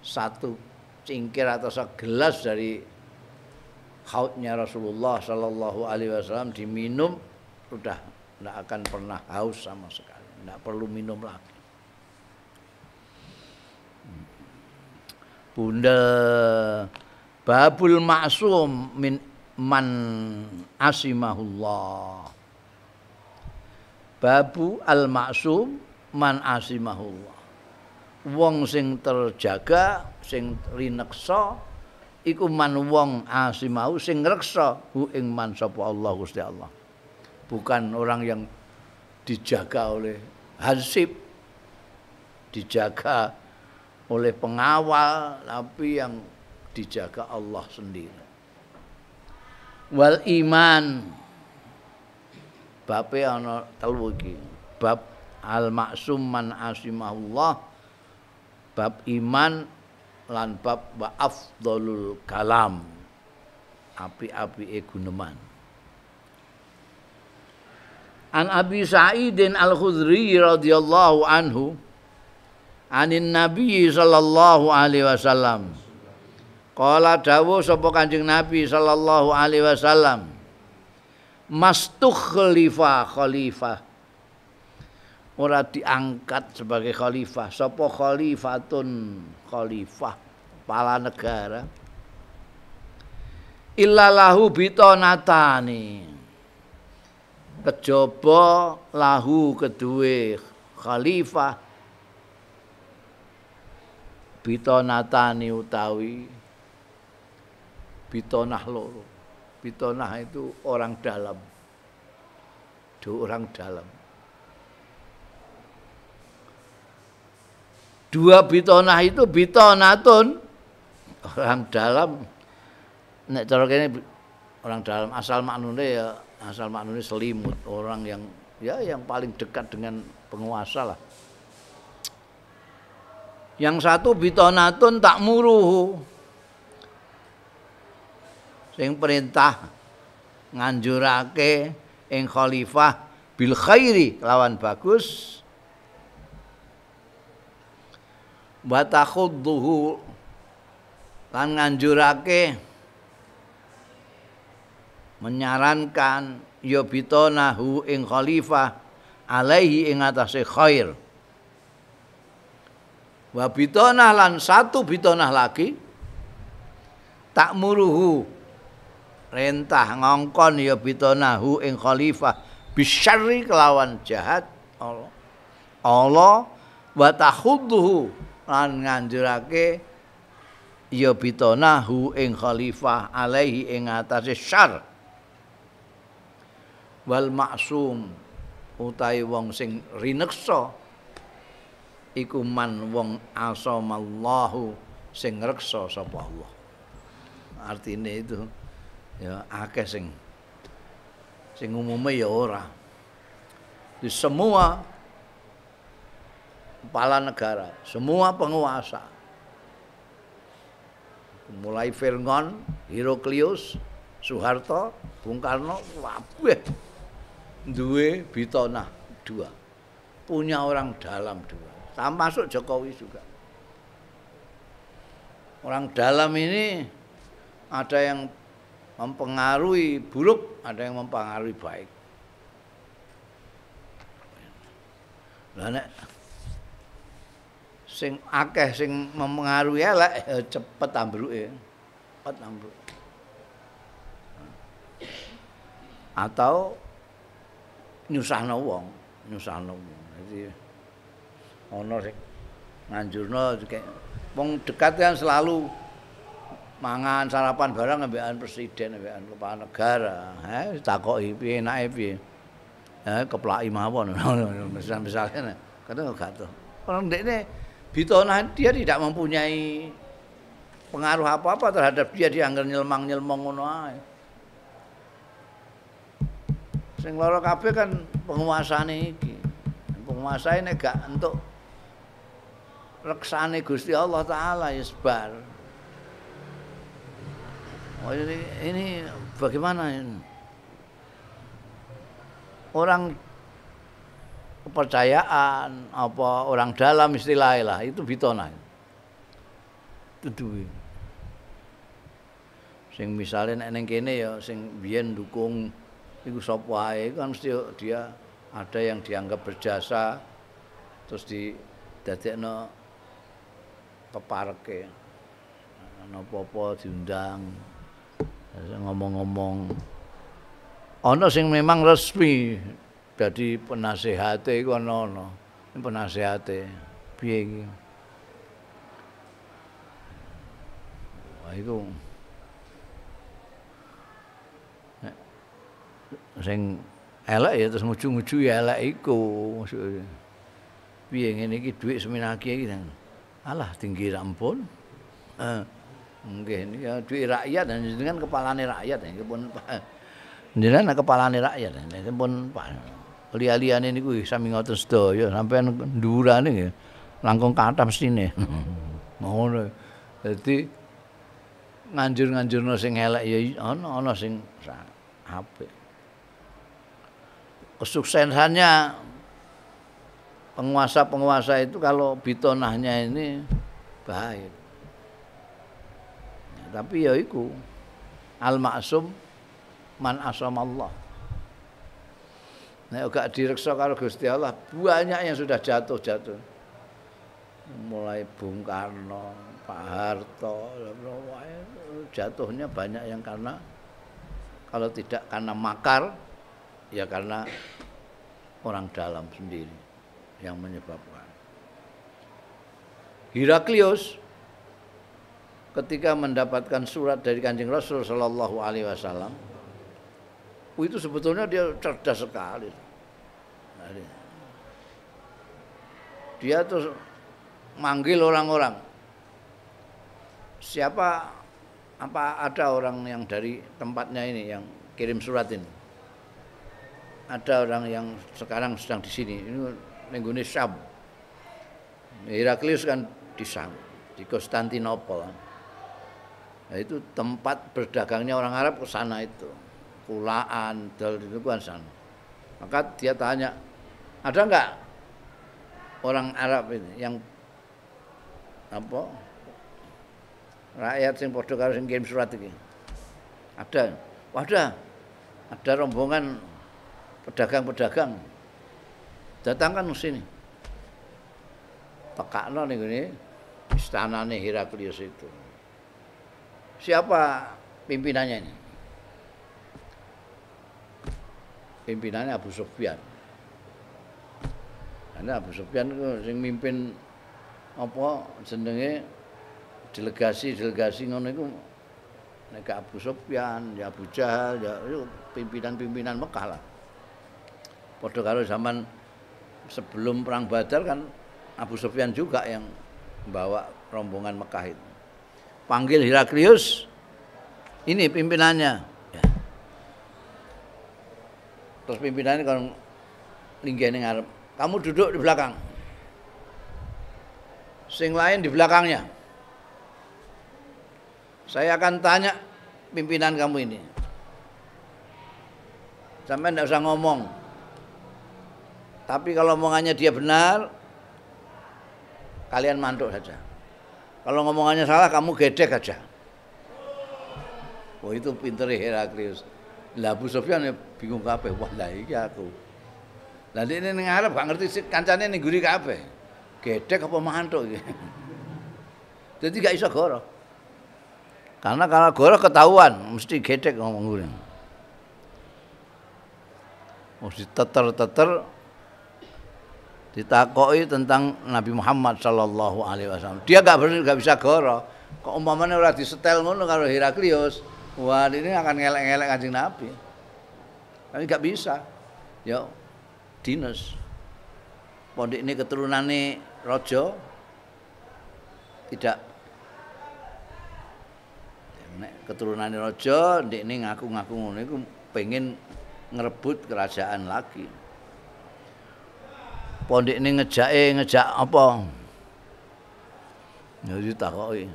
satu cingkir atau segelas dari hautnya Rasulullah Shallallahu Alaihi Wasallam diminum sudah tidak akan pernah haus sama sekali tidak perlu minum lagi. Bunda babul maksum min man asimahullah. Babu al maksum man asimahullah wong sing terjaga sing rineksa iku man wong asimau sing ngreksa hu ing man sapa Allah Gusti Allah. Bukan orang yang dijaga oleh hansip dijaga oleh pengawal tapi yang dijaga Allah sendiri. Wal iman. Bape ana telu iki. Bab al maksum man asimahullah bab iman lan bab wa afdalul kalam api-api guneman An Abi Sa'idin Al-Khudri radhiyallahu anhu anin Nabi sallallahu alaihi wasallam Kala dawuh sapa Kanjeng Nabi sallallahu alaihi wasallam. Mastukhlifa khalifah. Ora diangkat sebagai khalifah. Sapa khalifatun khalifah kepala negara. Illalahu bitonatani. Kejaba lahu kedue khalifah bitonatani utawi bitonah loro. Bitonah itu orang dalam. Dua orang dalam. Dua bitonah itu bitonatun orang dalam. Nek cara kene orang dalam asal maknune ya asal maknune selimut orang yang ya yang paling dekat dengan penguasa lah. Yang satu bitonatun tak muruhu sing perintah nganjurake ing khalifah bil khairi lawan bagus wa takhudduhu lan nganjurake menyarankan ya bitonahu ing khalifah alaihi ing atase khair. Wa bitonah lan satu bitonah lagi tak muruhu. Rentah ngongkon ya bitonahu ing khalifah bisyarri kelawan jahat Allah. Allah wa tahudduhu lan nganjurake ya bitonahu ing khalifah alaihi ing atase syar. Wal maksum utahe wong sing rineksa iku man wong asamallahu sing reksa sapa Allah. Artine itu ya akeh sing sing umume ya ora. Di semua kepala negara semua penguasa. Mulai Firngon, Heraklius, Soeharto, Bung Karno, wabeh duwe bitona dua. Punya orang dalam dua. Termasuk Jokowi juga. Orang dalam ini ada yang mempengaruhi buruk, ada yang mempengaruhi baik. Nek sing akeh sing mempengaruhi elek ya cepet ambruke. Cepet ambruk. Atau nyusahno wong, nyusahno. Jadi ana sing nganjurno wong dekat kan selalu mangan sarapan barang ambekan presiden ambekan kepala negara eh takoki piye enake piye eh keplaki mawon misal misalnya kadang enggak tuh orang dekne bitona dia tidak mempunyai pengaruh apa-apa terhadap dia dianggap nyelmang-nyelmong ngono ae. Sing lara kabeh kan penguasane iki. Penguasa ini gak untuk reksane Gusti Allah taala ya sebar. Oh, ini, ini bagaimana ini? Orang kepercayaan apa orang dalam istilahnya lah itu bitona. Itu duwe. Sing misalnya nek ning kene ya sing biyen dukung iku sapa ae kan mesti dia ada yang dianggap berjasa terus di dadekno kepareke. Napa-apa diundang ngomong-ngomong ana sing memang resmi dadi penasehate iku ana ana. Penasehate. Piye iki? Wah sing elek ya terus nguju-nguju ya elek iku. Maksudnya piye ngene iki? Dhuwit seminake iki alah tinggi rampun eh nggih ya dhuwit rakyat. Dan jenengan kepalane rakyat. Iki pun jenengan kepalane rakyat. Ini pun liya-liyane niku sami ngoten sedaya sampean ndurane nggih langkung kathah mestine ngono dadi nganjur-nganjurno sing elek ya ana ana sing apik kesuksesannya penguasa-penguasa itu kalau bitonahnya ini baik. Ya, tapi ya itu al-maksum man asam Allah. Nah, gak direksa karo Gusti Allah, banyak yang sudah jatuh-jatuh. Mulai Bung Karno, Pak Harto, jatuhnya banyak yang karena kalau tidak karena makar, ya karena orang dalam sendiri yang menyebabkan. Heraklius ketika mendapatkan surat dari Kanjeng Rasul Shallallahu Alaihi Wasallam, itu sebetulnya dia cerdas sekali. Dia tuh manggil orang-orang. Siapa apa ada orang yang dari tempatnya ini yang kirim surat ini? ada orang yang sekarang sedang di sini ini nenggune Syam Heraklius kan di Syam di Konstantinopel nah, itu tempat berdagangnya orang Arab ke sana itu kulaan dal itu kan sana maka dia tanya ada enggak orang Arab ini yang apa rakyat sing padha karo sing surat iki ada wadah ada rombongan pedagang-pedagang datangkan sini. Tekakno ning ngene istanane Heraklius itu. Siapa pimpinannya ini? Pimpinannya Abu Sufyan. Karena Abu Sufyan itu sing mimpin apa jenenge delegasi-delegasi ngono iku nek Abu Sufyan, ya Abu Jahal, ya pimpinan-pimpinan Mekah lah. Padha karo zaman sebelum perang Badar kan Abu Sufyan juga yang membawa rombongan Mekah itu. Panggil Heraklius, ini pimpinannya. Terus pimpinannya kalau linggih ngarep, kamu duduk di belakang. Sing lain di belakangnya. Saya akan tanya pimpinan kamu ini. Sampai tidak usah ngomong, tapi kalau omongannya dia benar, kalian mantuk saja. Kalau ngomongannya salah, kamu gedek aja. Oh itu pinter Heraklius. Lah Abu Sofyan ya bingung kabeh. Wah lah iki aku. Lah ini ning gak ngerti sih kancane ning guri kabeh. Gedek apa mantuk iki. Jadi gak iso goro. Karena kalau goro ketahuan mesti gedek ngomong guri. Mesti teter-teter ditakoki tentang Nabi Muhammad sallallahu alaihi wasallam. Dia gak gak bisa goro. Kok umpamanya ora disetel ngono karo Heraklius, wah ini akan ngelek-ngelek Kanjeng Nabi. Tapi gak bisa. Yo dinas. Pondok ini keturunannya rojo tidak nek keturunannya rojo, ini ngaku-ngaku ngono iku pengen ngerebut kerajaan lagi. pondok ini ngejake ngejak apa jadi takoki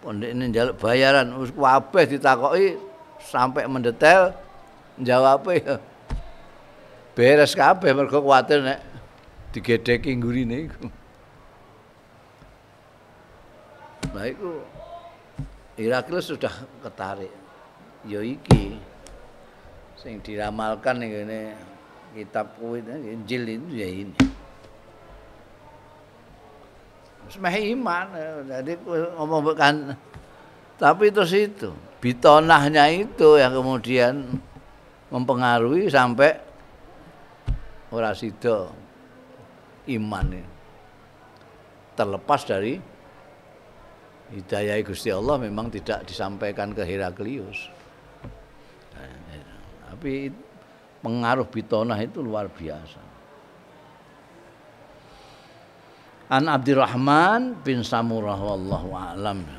pondok ini jaluk bayaran. Wis kabeh ditakoki sampai mendetail jawab ya beres kabeh mergo kuwatir nek digedheki nggurine iku. Nah itu Heraklius sudah ketarik. Ya iki sing diramalkan ini kitab kuwi Injil itu ya ini. Semeh iman, jadi ngomong bukan tapi terus itu bitonahnya itu yang kemudian mempengaruhi sampai ora sida iman terlepas dari hidayah Gusti Allah memang tidak disampaikan ke Heraklius. Tapi pengaruh bitonah itu luar biasa An Abdurrahman bin Samurah wallahu a'lam